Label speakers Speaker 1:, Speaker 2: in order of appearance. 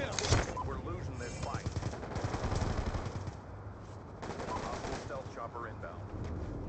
Speaker 1: kill.
Speaker 2: We're losing this fight. Uh, Hostile stealth chopper inbound.